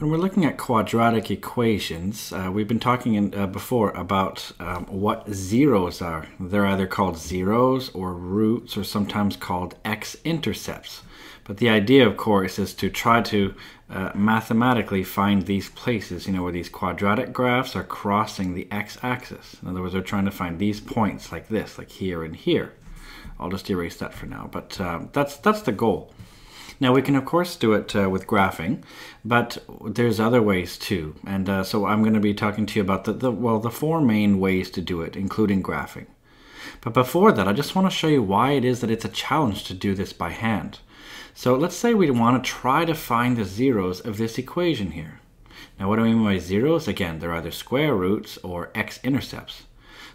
When we're looking at quadratic equations, uh, we've been talking in, uh, before about um, what zeros are. They're either called zeros or roots or sometimes called x-intercepts. But the idea, of course, is to try to uh, mathematically find these places, you know, where these quadratic graphs are crossing the x-axis. In other words, we're trying to find these points like this, like here and here. I'll just erase that for now, but um, that's, that's the goal. Now we can of course do it uh, with graphing, but there's other ways too. And uh, so I'm going to be talking to you about the, the, well, the four main ways to do it, including graphing. But before that, I just want to show you why it is that it's a challenge to do this by hand. So let's say we want to try to find the zeros of this equation here. Now what do I mean by zeros? Again, they're either square roots or x-intercepts.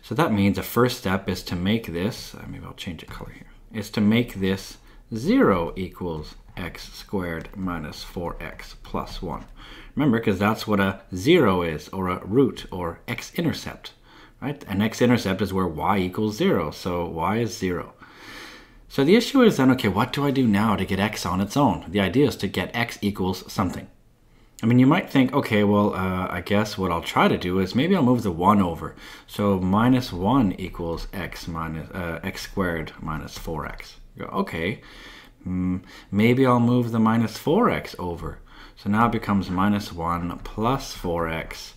So that means the first step is to make this, maybe I'll change the color here, is to make this 0 equals x squared minus 4x plus 1. Remember, because that's what a 0 is, or a root, or x-intercept. Right? An x-intercept is where y equals 0, so y is 0. So the issue is then, okay, what do I do now to get x on its own? The idea is to get x equals something. I mean, you might think, okay, well, uh, I guess what I'll try to do is maybe I'll move the 1 over. So minus 1 equals x minus uh, x squared minus 4x. You go, okay, maybe I'll move the minus 4x over. So now it becomes minus 1 plus 4x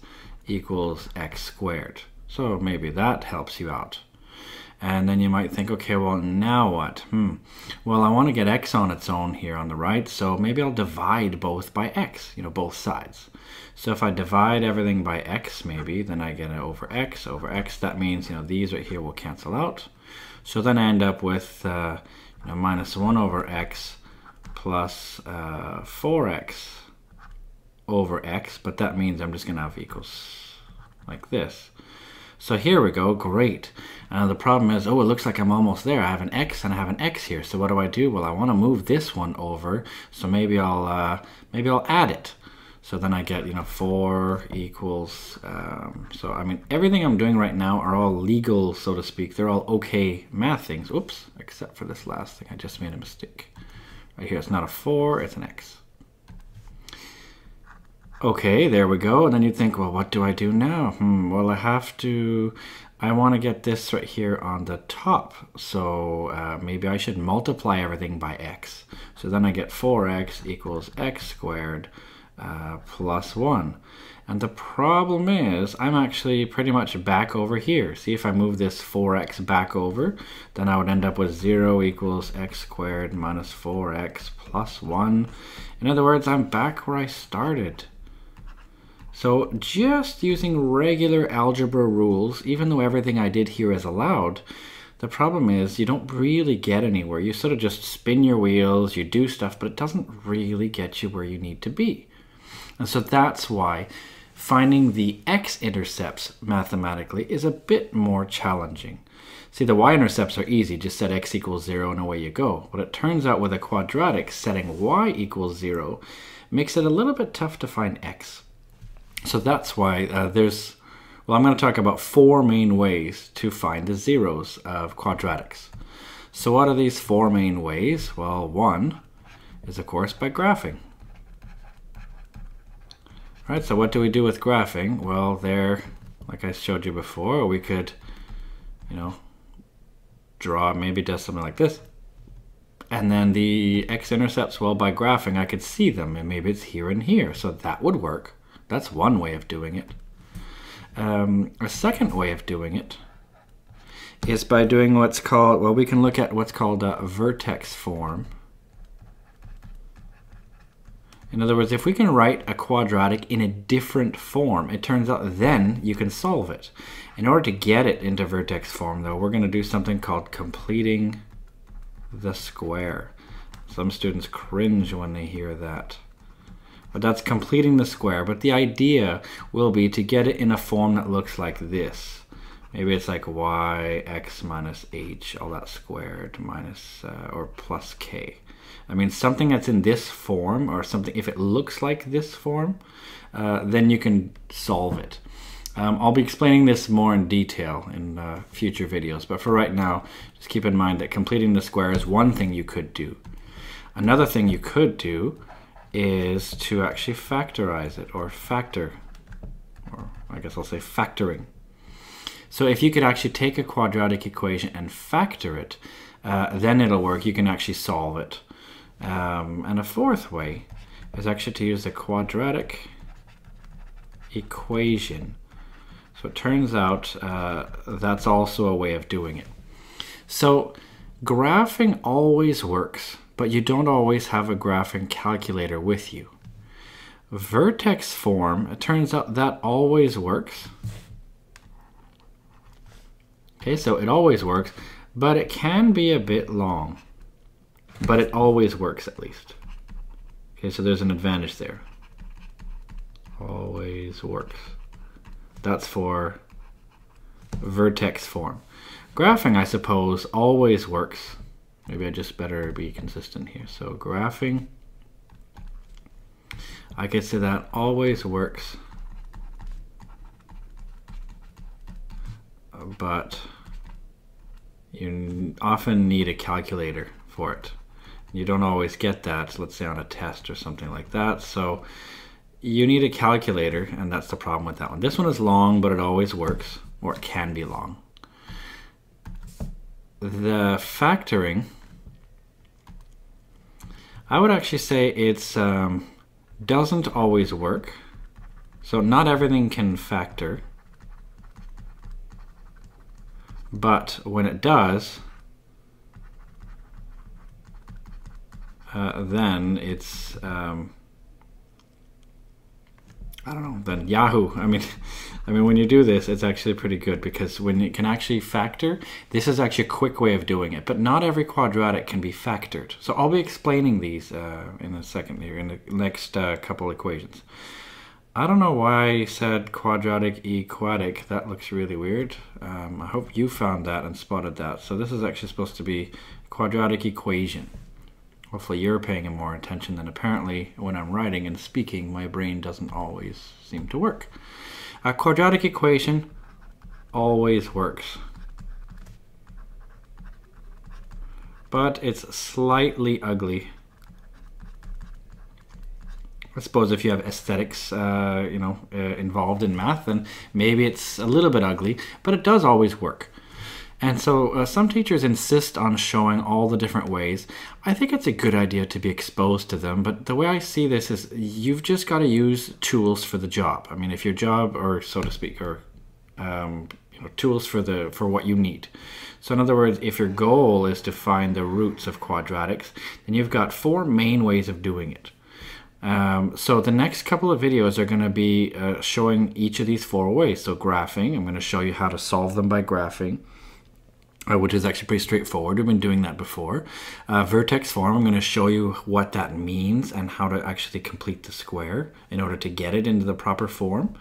equals x squared. So maybe that helps you out. And then you might think, okay, well, now what? Hmm. Well, I want to get x on its own here on the right, so maybe I'll divide both by x, you know, both sides. So if I divide everything by x, maybe, then I get it over x over x. That means, you know, these right here will cancel out. So then I end up with, uh, now minus 1 over x plus uh, 4x over x, but that means I'm just going to have equals like this. So here we go, great. Uh, the problem is, oh, it looks like I'm almost there. I have an x and I have an x here. So what do I do? Well, I want to move this one over. So maybe I'll uh, maybe I'll add it. So then I get, you know, 4 equals, um, so I mean, everything I'm doing right now are all legal, so to speak. They're all okay math things. Oops, except for this last thing. I just made a mistake. Right here, it's not a 4, it's an X. Okay, there we go. And then you think, well, what do I do now? Hmm, well, I have to, I want to get this right here on the top. So uh, maybe I should multiply everything by x. So then I get 4x equals x squared uh, plus 1. And the problem is, I'm actually pretty much back over here. See, if I move this 4x back over, then I would end up with 0 equals x squared minus 4x plus 1. In other words, I'm back where I started. So just using regular algebra rules, even though everything I did here is allowed, the problem is you don't really get anywhere. You sort of just spin your wheels, you do stuff, but it doesn't really get you where you need to be. And so that's why finding the x-intercepts mathematically is a bit more challenging. See, the y-intercepts are easy, just set x equals 0 and away you go. But it turns out with a quadratic, setting y equals 0 makes it a little bit tough to find x. So that's why uh, there's, well, I'm going to talk about four main ways to find the zeros of quadratics. So what are these four main ways? Well, one is, of course, by graphing. Right, so what do we do with graphing? Well, there, like I showed you before, we could, you know, draw, maybe just something like this. And then the x-intercepts, well, by graphing, I could see them, and maybe it's here and here, so that would work. That's one way of doing it. Um, a second way of doing it is by doing what's called, well, we can look at what's called a vertex form. In other words, if we can write a quadratic in a different form, it turns out then you can solve it. In order to get it into vertex form, though, we're going to do something called completing the square. Some students cringe when they hear that. But that's completing the square. But the idea will be to get it in a form that looks like this. Maybe it's like y x minus h, all that squared, minus uh, or plus k. I mean, something that's in this form or something, if it looks like this form, uh, then you can solve it. Um, I'll be explaining this more in detail in uh, future videos, but for right now, just keep in mind that completing the square is one thing you could do. Another thing you could do is to actually factorize it or factor, or I guess I'll say factoring. So if you could actually take a quadratic equation and factor it, uh, then it'll work. You can actually solve it. Um, and a fourth way is actually to use the quadratic equation. So it turns out uh, that's also a way of doing it. So graphing always works, but you don't always have a graphing calculator with you. Vertex form, it turns out that always works. Okay, so it always works, but it can be a bit long. But it always works at least. Okay, so there's an advantage there. Always works. That's for vertex form. Graphing, I suppose, always works. Maybe I just better be consistent here. So graphing, I could say that always works. But you often need a calculator for it. You don't always get that, let's say on a test or something like that. So you need a calculator, and that's the problem with that one. This one is long, but it always works, or it can be long. The factoring, I would actually say it's um, doesn't always work. So not everything can factor. But when it does, uh, then it's um, I don't know. Then Yahoo. I mean, I mean, when you do this, it's actually pretty good because when it can actually factor, this is actually a quick way of doing it. But not every quadratic can be factored. So I'll be explaining these uh, in a second here in the next uh, couple equations. I don't know why I said quadratic equatic. That looks really weird. Um, I hope you found that and spotted that. So this is actually supposed to be quadratic equation. Hopefully you're paying more attention than apparently when I'm writing and speaking, my brain doesn't always seem to work. A quadratic equation always works. But it's slightly ugly. I suppose if you have aesthetics, uh, you know, uh, involved in math, then maybe it's a little bit ugly, but it does always work. And so uh, some teachers insist on showing all the different ways. I think it's a good idea to be exposed to them, but the way I see this is you've just got to use tools for the job. I mean, if your job, or so to speak, or um, you know, tools for the for what you need. So in other words, if your goal is to find the roots of quadratics, then you've got four main ways of doing it. Um, so the next couple of videos are going to be uh, showing each of these four ways. So graphing, I'm going to show you how to solve them by graphing uh, which is actually pretty straightforward. We've been doing that before. Uh, vertex form, I'm going to show you what that means and how to actually complete the square in order to get it into the proper form.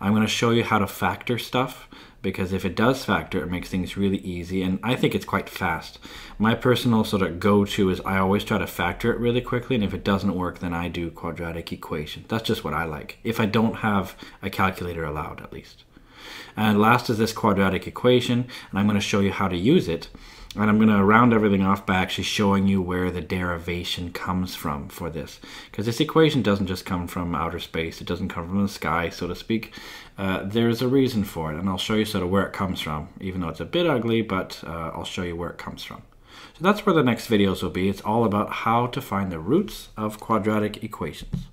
I'm going to show you how to factor stuff because if it does factor, it makes things really easy and I think it's quite fast. My personal sort of go-to is I always try to factor it really quickly and if it doesn't work, then I do quadratic equation. That's just what I like, if I don't have a calculator allowed at least. And last is this quadratic equation, and I'm going to show you how to use it. And I'm going to round everything off by actually showing you where the derivation comes from for this. Because this equation doesn't just come from outer space, it doesn't come from the sky, so to speak. Uh, there's a reason for it, and I'll show you sort of where it comes from, even though it's a bit ugly, but uh, I'll show you where it comes from. So that's where the next videos will be. It's all about how to find the roots of quadratic equations.